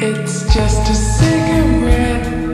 It's just a cigarette.